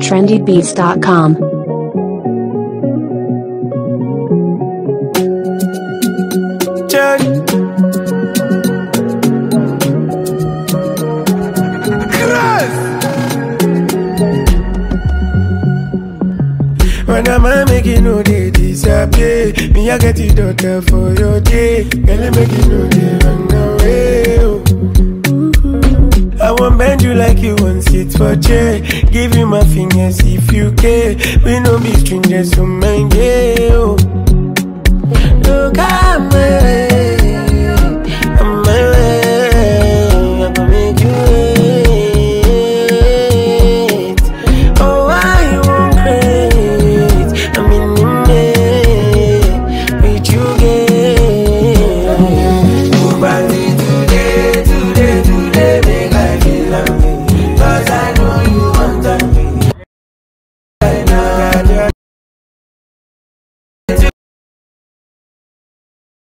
trendybeats.com. When they disappear Me I get it daughter for your day Girl I make you know they run away oh. I won't bend you like you want sit for chair Give you my fingers if you care We no be strangers so mind yeah, oh.